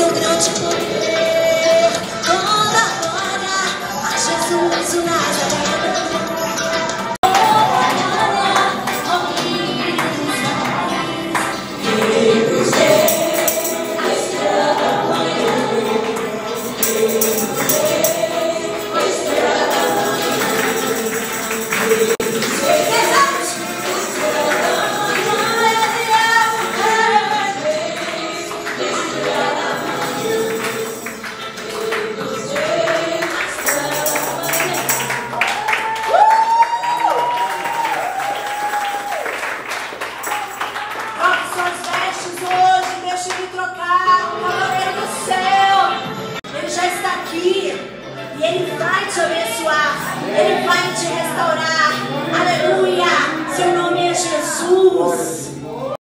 Ele vai te